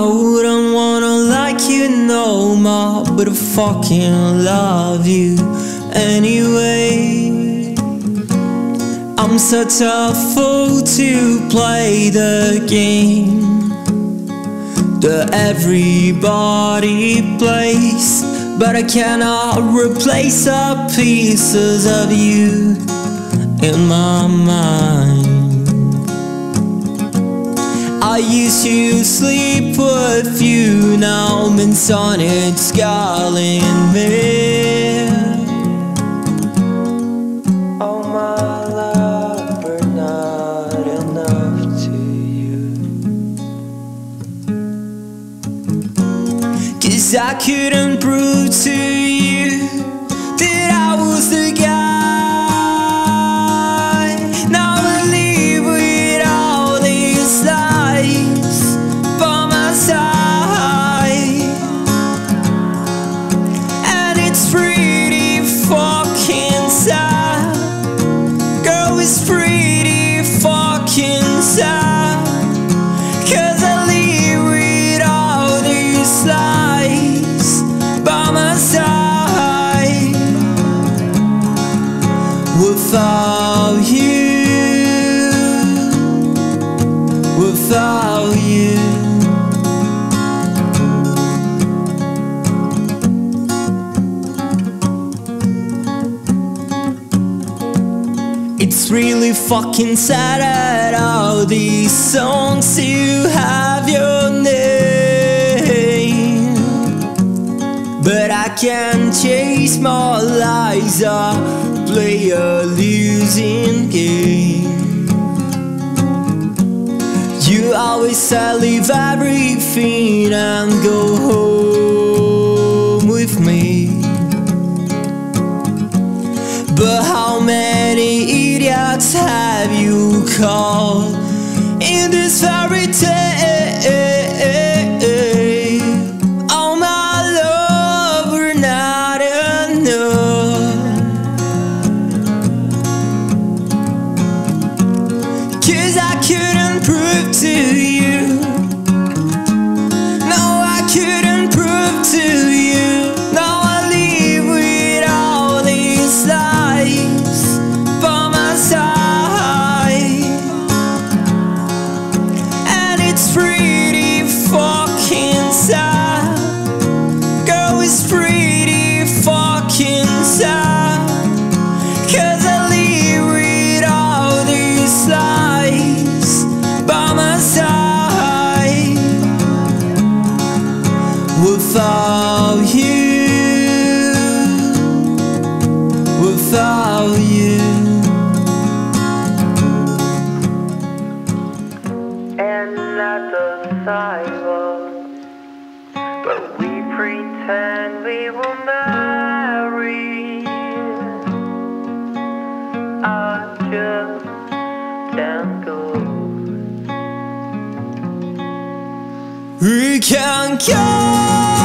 wouldn't wanna like you no more, but I fucking love you anyway. I'm such a fool to play the game that everybody plays, but I cannot replace the pieces of you in my mind. I used to sleep with you, now I'm inside it's calling me. Oh my love, but not enough to you. Cause I couldn't prove to you Without you, without you. It's really fucking sad that all these songs you have your name. I can't chase my lies, I play a losing game. You always say leave everything and go home with me. But how many idiots have you called in this fairy tale? I couldn't prove to you. At the sidewalk. But we pretend we were married. I just can't go. We can go.